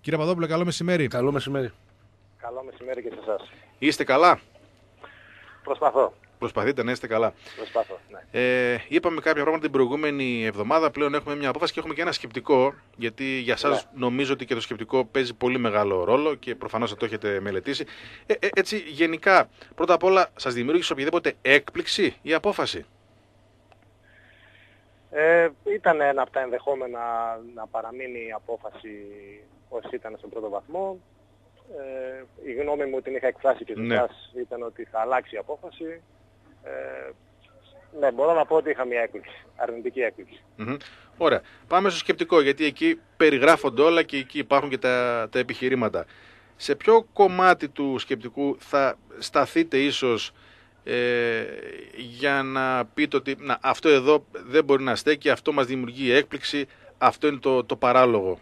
Κύριε Παπαδόπουλε, καλό μεσημέρι. Καλό μεσημέρι. Καλό μεσημέρι και σε εσάς. Είστε καλά; Προσπαθώ. Προσπαθείτε να είστε καλά. Προσπαθώ. Ναι. Ε, είπαμε κάποια πράγματα την προηγούμενη εβδομάδα. Πλέον έχουμε μια απόφαση και έχουμε και ένα σκεπτικό. Γιατί για εσά Ναι. νομίζω ότι και το σκεπτικό παίζει πολύ μεγάλο ρόλο και προφανώς θα το έχετε μελετήσει. Ε, ε, έτσι, γενικά, πρώτα απ' όλα, σας δημιούργησε οποιαδήποτε έκπληξη η απόφαση; Ε, ήταν ένα από τα ενδεχόμενα να παραμείνει η απόφαση όσοι ήταν στον πρώτο βαθμό. Ε, η γνώμη μου την είχα εκφράσει και σε Ναι. εσάς ήταν ότι θα αλλάξει η απόφαση. Ε, ναι, μπορώ να πω ότι είχα μια έκπληξη, αρνητική έκπληξη. Μμμ. Ωραία. Πάμε στο σκεπτικό, γιατί εκεί περιγράφονται όλα και εκεί υπάρχουν και τα, τα επιχειρήματα. Σε ποιο κομμάτι του σκεπτικού θα σταθείτε ίσως ε, για να πείτε ότι να, αυτό εδώ δεν μπορεί να στέκει, αυτό μας δημιουργεί έκπληξη, αυτό είναι το, το παράλογο,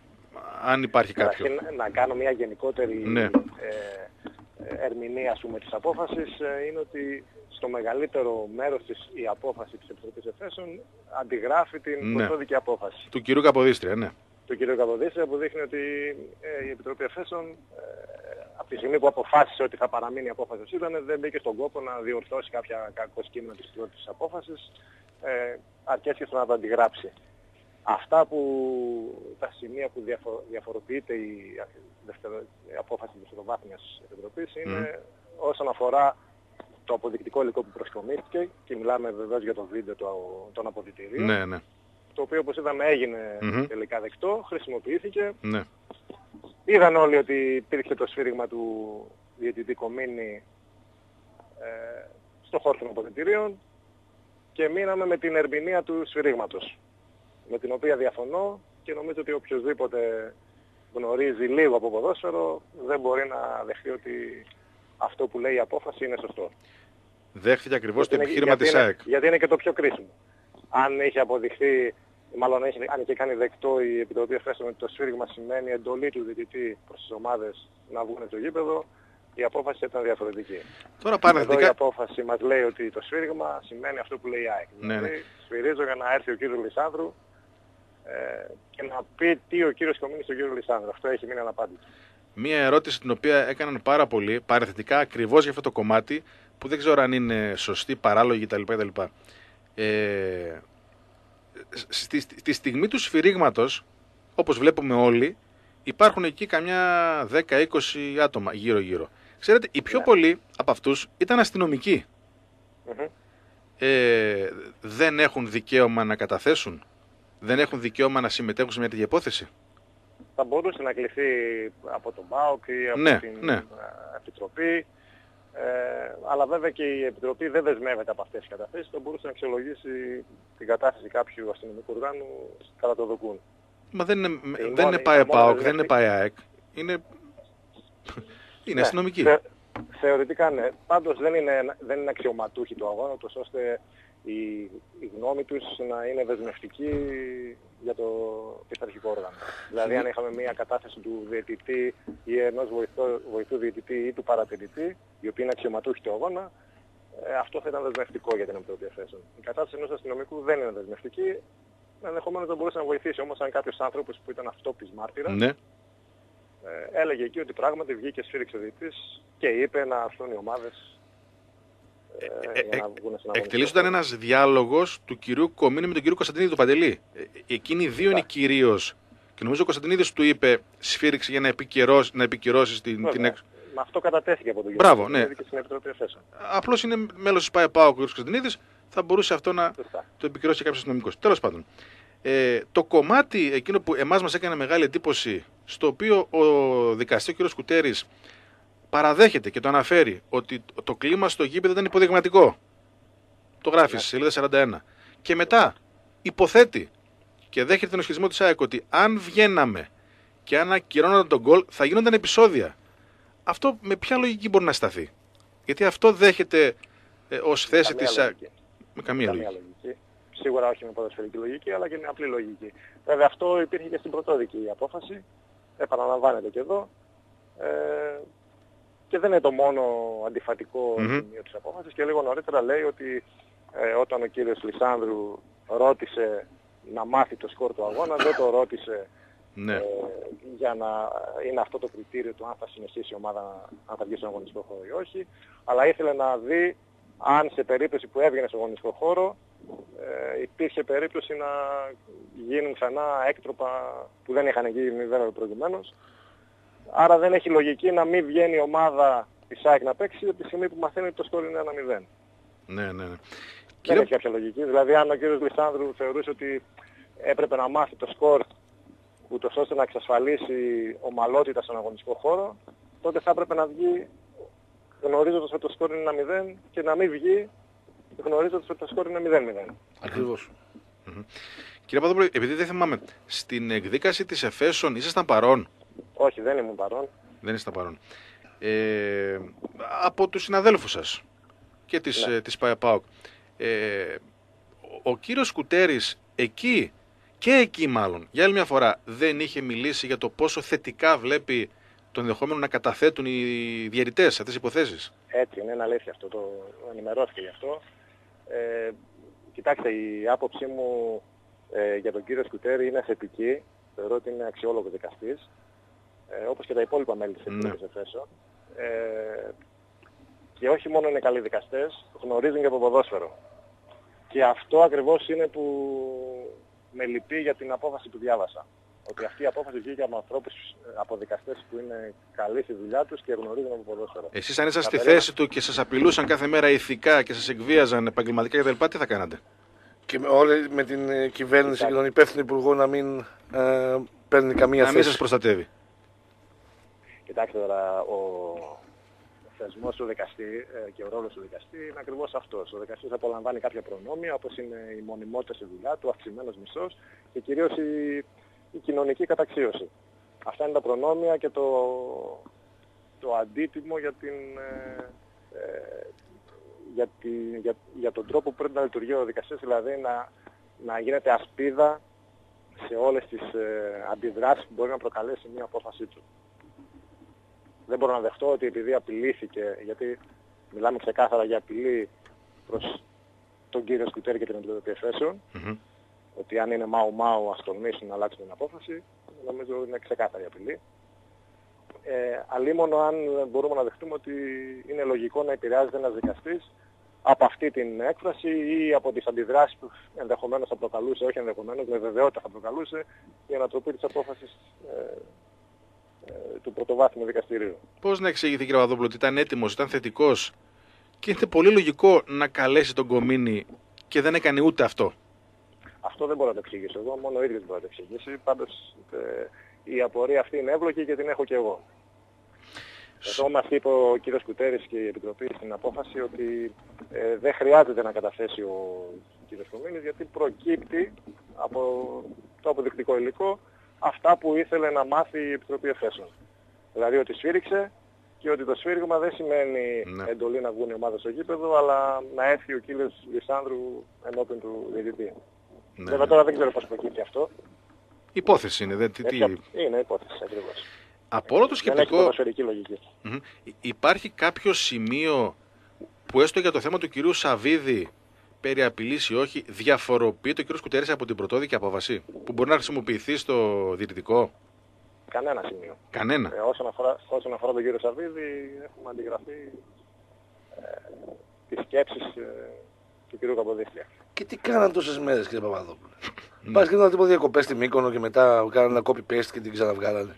αν υπάρχει κάποιο. Καταρχήν, να κάνω μια γενικότερη Ναι. ε, ε, ερμηνεία ας πούμε, της απόφασης ε, είναι ότι στο μεγαλύτερο μέρος της η απόφαση της Επιτροπής Εφέσεων αντιγράφει την Ναι. πρωτόδικη απόφαση Του κυρίου Καποδίστρια, ναι. του κ. Καποδίστρια που δείχνει ότι ε, η Επιτροπή Εφέσεων ε, από τη στιγμή που αποφάσισε ότι θα παραμείνει η απόφαση ως ήταν δεν μπήκε στον κόπο να διορθώσει κάποια κακό κείμενα της πρώτης απόφασης ε, αρκέσει στο να το αντιγράψει. Αυτά που τα σημεία που διαφο- διαφοροποιείται η, δευτερο- η απόφαση της Δευτεροβάθμιας Επιτροπής είναι όσον αφορά το αποδεικτικό υλικό που προσκομίστηκε και μιλάμε βεβαίως για το βίντεο το- των αποδητηρίων Ναι, ναι, το οποίο όπως είδαμε έγινε Μμμ. τελικά δεκτό, χρησιμοποιήθηκε. ναι. Είδαν όλοι ότι υπήρχε το σφύριγμα του διαιτητή Κομίνη ε, στο χώρο των αποδητηρίων και μείναμε με την ερμηνεία του σφυρίγματος με την οποία διαφωνώ και νομίζω ότι οποιοδήποτε γνωρίζει λίγο από ποδόσφαιρο δεν μπορεί να δεχτεί ότι αυτό που λέει η απόφαση είναι σωστό. Δέχτηκε ακριβώς το Γιατί είναι- επιχείρημα γιατί της είναι- ΑΕΚ. Γιατί είναι και το πιο κρίσιμο. Αν είχε αποδειχθεί, μάλλον είχε, αν είχε κάνει δεκτό η Επιτροπή Εφέσεων ότι το σφύριγμα σημαίνει εντολή του διαιτητή προς τις ομάδες να βγουν στο γήπεδο, η απόφαση ήταν διαφορετική. Τώρα Εδώ η παραδείγματικά... απόφαση μας λέει ότι το σφύριγμα σημαίνει αυτό που λέει η ΑΕΚ. Ναι, ναι. Δηλαδή, σφυρίζω για να έρθει ο κύριος Λισάνδρου ε, και να πει τι ο κύριος Κομίνης στον κύριο Λισάνδρου. Αυτό έχει μείνει αναπάντητο. Μία ερώτηση την οποία έκαναν πάρα πολύ παρεθετικά ακριβώς για αυτό το κομμάτι που δεν ξέρω αν είναι σωστή, παράλογη κτλ. κτλ. Ε, στη, στη στιγμή του σφυρίγματος, όπως βλέπουμε όλοι, υπάρχουν εκεί καμιά 10-20 άτομα γύρω-γύρω. Ξέρετε, οι πιο Ναι. πολλοί από αυτούς ήταν αστυνομικοί. Μμμ. Ε, δεν έχουν δικαίωμα να καταθέσουν. Δεν έχουν δικαίωμα να συμμετέχουν σε μια τέτοια υπόθεση; θα μπορούσε να κληθεί από τον ΠΑΟΚ ή από Ναι, την ναι. ε, Επιτροπή. Ε, αλλά βέβαια και η Επιτροπή δεν δεσμεύεται από αυτές τις καταθέσεις. Θα μπορούσε να αξιολογήσει την κατάσταση κάποιου αστυνομικού οργάνου κατά το δοκούν. Μα δεν είναι, δεν μόνη- είναι ΠΑΕ η μόνη ΠΑΟΚ, δεν είναι δεσμευτική- ΠΑΕ ΑΕΚ. Είναι, είναι Ναι, αστυνομική. θε- θεωρητικά ναι. Πάντως δεν είναι, δεν είναι αξιωματούχοι του αγώνα, ούτως ώστε η, η γνώμη τους να είναι δεσμευτική για το πειθαρχικό όργανο. Δηλαδή αν είχαμε μια κατάθεση του διαιτητή ή ενός βοηθού, βοηθού διαιτητή ή του παρατηρητή, οι οποίοι είναι αξιωματούχοι του αγώνα, ε, αυτό θα ήταν δεσμευτικό για την Επιτροπή Εφέσεων. Η κατάσταση ενός αστυνομικού δεν είναι δεσμευτική, ενδεχομένως δεν μπορούσε να βοηθήσει. Όμως αν κάποιος άνθρωπος που ήταν αυτόπτης μάρτυρας, Ναι. ε, έλεγε εκεί ότι πράγματι βγήκε σφύριξε ο διετής και είπε να έρθουν οι ομάδες ε, Ε, για να ε, βγουν στην αγωνιστική. Εκτελήσονταν ένας διάλογος του κυρίου Κομίνη με τον κύριο Κωνσταντινίδη του Παντελή. Ε, εκείνοι οι δύο είναι κυρίως. Και νομίζω ο Κωνσταντινίδης του είπε σφύριξε για να επικυρώσει, να επικυρώσεις την, Βέβαια. την έξω. Με αυτό κατατέθηκε από τον κύριο Μπράβο, Κωνσταντινίδη ναι. και στην Επιτροπή Εφέσεων. Απλώς είναι μέλος της ΠΑΕ ΠΑΟΚ ο κύριος Κωνσταντινίδης. Θα μπορούσε αυτό να Σωστά. το επικυρώσει κάποιος αστυνομικός. Τέλος πάντων. Ε, το κομμάτι εκείνο που εμάς μας έκανε μεγάλη εντύπωση, στο οποίο ο δικαστής ο κ. Κουτέρης παραδέχεται και το αναφέρει ότι το κλίμα στο γήπεδο ήταν υποδειγματικό. Το γράφει στη σελίδα 41. Και μετά υποθέτει και δέχεται τον ισχυρισμό της ΑΕΚ ότι αν βγαίναμε και αν ακυρώνονταν τον γκολ θα γίνονταν επεισόδια. Αυτό με ποια λογική μπορεί να σταθεί; Γιατί αυτό δέχεται ε, ως θέση Καμία της ΑΕΚ. λογική. Με καμία Καμία λογική. λογική. Σίγουρα όχι με ποδοσφαιρική λογική, αλλά και με απλή λογική. Βέβαια αυτό υπήρχε και στην πρωτόδικη η απόφαση. Επαναλαμβάνεται και εδώ. Ε, και δεν είναι το μόνο αντιφατικό Μμμ. σημείο της απόφασης. Και λίγο νωρίτερα λέει ότι ε, όταν ο κύριος Λισάνδρου ρώτησε να μάθει το σκορ του αγώνα, δεν το ρώτησε Ναι. Ε, για να είναι αυτό το κριτήριο του αν θα συνεχίσει η ομάδα, αν θα βγει στον αγωνιστικό χώρο ή όχι. Αλλά ήθελε να δει αν σε περίπτωση που έβγαινε στον αγωνιστικό χώρο ε, υπήρχε περίπτωση να γίνουν ξανά έκτροπα που δεν είχαν γίνει βέβαια προηγουμένως. Άρα δεν έχει λογική να μην βγαίνει η ομάδα της ΑΕΚ να παίξει από τη στιγμή που μαθαίνει ότι το σκόρ είναι 1-0. Ναι, ναι, ναι. Δεν Κύριε- έχει κάποια λογική. Δηλαδή αν ο κύριος Λισάνδρου θεωρούσε ότι έπρεπε να μάθει το σκορ ούτως ώστε να εξασφαλίσει ομαλότητα στον αγωνιστικό χώρο, τότε θα έπρεπε να βγει γνωρίζοντας ότι το σκορ είναι 1-0 και να μην βγει γνωρίζοντας ότι το σκορ είναι 0-0. Ακριβώς. Κύριε Παπαδόπουλο, επειδή δεν θυμάμαι, στην εκδίκαση της Εφέσεων ήσασταν παρόν; Όχι, δεν ήμουν παρόν. Δεν ήσασταν παρόν. Ε, από τους συναδέλφους σας και της, Ναι. ε, της ΠΑΕΠΑΟΚ. Ε, ο κύριος Κουτέρης εκεί και εκεί μάλλον, για άλλη μια φορά, δεν είχε μιλήσει για το πόσο θετικά βλέπει το ενδεχόμενο να καταθέτουν οι διαιτητές σε αυτές τις υποθέσεις; Έτσι είναι, είναι αλήθεια αυτό, το ενημερώθηκε γι' αυτό. Ε, κοιτάξτε, η άποψή μου ε, για τον κύριο Σκουτέρη είναι θετική. Θεωρώ ότι είναι αξιόλογος δικαστής, ε, όπως και τα υπόλοιπα μέλη της Ναι. Επιτροπής Εφέσεων. Ε, και όχι μόνο είναι καλοί δικαστές, γνωρίζουν και από ποδόσφαιρο. Και αυτό ακριβώς είναι που με λυπεί για την απόφαση που διάβασα. Ότι αυτή η απόφαση βγήκε από ανθρώπους, ε, από δικαστές που είναι καλοί στη δουλειά τους και γνωρίζουν από ποδόσφαιρο. Εσείς αν ήσασταν στη Κατάλαβα. θέση του και σας απειλούσαν κάθε μέρα ηθικά και σας εκβίαζαν επαγγελματικά κτλ. Τι θα κάνατε; Και με, όλη, με την ε, κυβέρνηση και τον υπεύθυνο υπουργό να μην ε, παίρνει καμία Να μην θέση. σας προστατεύει. Κοιτάξτε τώρα, ο θεσμός του δικαστή ε, και ο ρόλος του δικαστή είναι ακριβώς αυτός. Ο δικαστής απολαμβάνει κάποια προνόμια, όπως είναι η μονιμότητα στη δουλειά του, ο αυξημένος μισθός και κυρίως η, η κοινωνική καταξίωση. Αυτά είναι τα προνόμια και το, το αντίτιμο για, την, ε, ε, για, τη, για, για τον τρόπο που πρέπει να λειτουργεί ο δικαστής, δηλαδή να, να γίνεται ασπίδα σε όλες τις ε, αντιδράσεις που μπορεί να προκαλέσει μια απόφασή του. Δεν μπορώ να δεχτώ ότι επειδή απειλήθηκε, γιατί μιλάμε ξεκάθαρα για απειλή προς τον κύριο Σκουτέρη και την Επιτροπή Εφέσεων, Μμμ. ότι αν είναι μάου μάου ας τολμήσουν να αλλάξουν την απόφαση, νομίζω είναι ξεκάθαρη απειλή. Ε, αλίμονο αν μπορούμε να δεχτούμε ότι είναι λογικό να επηρεάζεται ένας δικαστής από αυτή την έκφραση ή από τις αντιδράσεις που ενδεχομένως θα προκαλούσε, όχι ενδεχομένως, με βεβαιότητα θα προκαλούσε η ανατροπή της απόφασης ε, ε, του πρωτοβάθμιου δικαστηρίου. Πώς να εξηγηθεί κύριε Παπαδόπουλο ότι ήταν έτοιμος, ήταν θετικός; Και είναι πολύ λογικό να καλέσει τον Κομίνη και δεν έκανε ούτε αυτό. Αυτό δεν μπορώ να το εξηγήσω εγώ, μόνο ο ίδιος μπορεί να το εξηγήσει. Πάντως ε, η απορία αυτή είναι εύλογη και την έχω και εγώ. Εδώ μας είπε ο κύριος Κουτέρης και η Επιτροπή στην απόφαση ότι ε, δεν χρειάζεται να καταθέσει ο κύριος Κομίνης γιατί προκύπτει από το αποδεικτικό υλικό αυτά που ήθελε να μάθει η Επιτροπή Εφέσεων. Δηλαδή ότι σφύριξε και ότι το σφύριγμα δεν σημαίνει Ναι. εντολή να βγουν οι ομάδες στο γήπεδο αλλά να έρθει ο κύριος Λισάνδρου ενώπιον του διαιτητή. Ναι. Βέβαια τώρα δεν ξέρω πώς προκύπτει αυτό. Υπόθεση είναι. Δεν, τι, τι- Έτσι, Είναι υπόθεση ακριβώς. Από όλο το Δεν έχει σκεπτικό ποδοσφαιρική λογική. Μμμ. Υ- υπάρχει κάποιο σημείο που έστω για το θέμα του κυρίου Σαββίδη περί απειλής ή όχι διαφοροποιεί το κύριο Κουτέρης από την πρωτόδικη απόφαση που μπορεί να χρησιμοποιηθεί στο διαιτητικό; Κανένα σημείο. Κανένα. Ε, όσον, αφορά, όσον αφορά τον κύριο Σαββίδη έχουμε αντιγραφεί ε, τις σκέψεις ε, του κύριου Καποδίστρια. Και τι κάναν τόσες μέρες, κύριε Παπαδόπουλο. Ναι. Πας και να τύπο διακοπές στη Μύκονο και μετά κάναν ένα copy paste και την ξαναβγάλανε.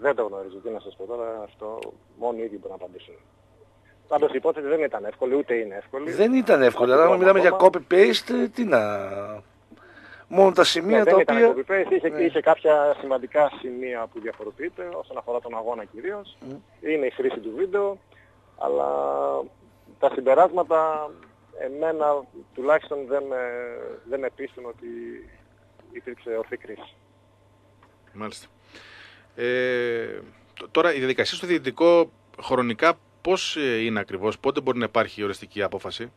Δεν το γνωρίζω. Τι να σας πω τώρα, αυτό μόνο οι ίδιοι μπορούν να απαντήσουν. Πάντως η υπόθεση δεν ήταν εύκολη, ούτε είναι εύκολη. Δεν ήταν εύκολο, αλλά άμα μιλάμε για copy paste, τι να. Μόνο τα σημεία Ναι, τα δεν ήταν οποία. copy-paste, είχε, Ναι. είχε κάποια σημαντικά σημεία που διαφοροποιείται όσον αφορά τον αγώνα κυρίως. Είναι η χρήση του βίντεο, αλλά τα συμπεράσματα εμένα τουλάχιστον δεν με, δεν με πείσουν ότι υπήρξε ορθή κρίση. Μάλιστα. Ε, τ- τώρα η διαδικασία στο διαιτητικό χρονικά πώς ε, είναι ακριβώς, πότε μπορεί να υπάρχει η οριστική απόφαση;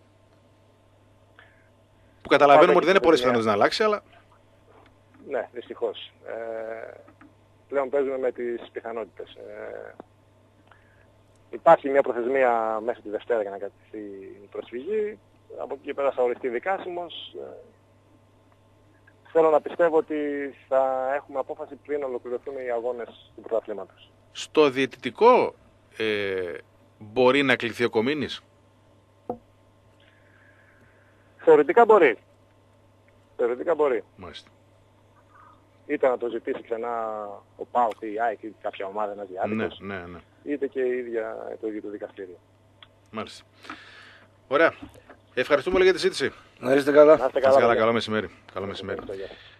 Που καταλαβαίνουμε Πάντα ότι δεν είναι πολλές και στην πιθανότητες να αλλάξει, αλλά Ναι, δυστυχώς. Ε, πλέον παίζουμε με τις πιθανότητες. Ε, υπάρχει μια προθεσμία μέσα τη Δευτέρα για να κατηθεί η προσφυγή. Από εκεί και πέρα θα οριστεί δικάσιμος. Ε, θέλω να πιστεύω ότι θα έχουμε απόφαση πριν ολοκληρωθούν οι αγώνες του πρωταθλήματος. Στο διαιτητικό ε, μπορεί να κληθεί ο Κομίνης; Θεωρητικά μπορεί. Θεωρητικά μπορεί. Μάλιστα. Είτε να το ζητήσει ξανά ο ΠΑΟΚ ή η ΑΕΚ ή κάποια ομάδα ένας Ναι, διάδικος, ναι, ναι. είτε και η ίδια, το ίδιο το δικαστήριο. Μάλιστα. Ωραία. Ευχαριστούμε πολύ για τη συζήτηση. Να είστε καλά. Να είστε Καλά, καλά, παιδιά. καλό μεσημέρι. Καλό μεσημέρι. Ευχαριστώ, γεια σας.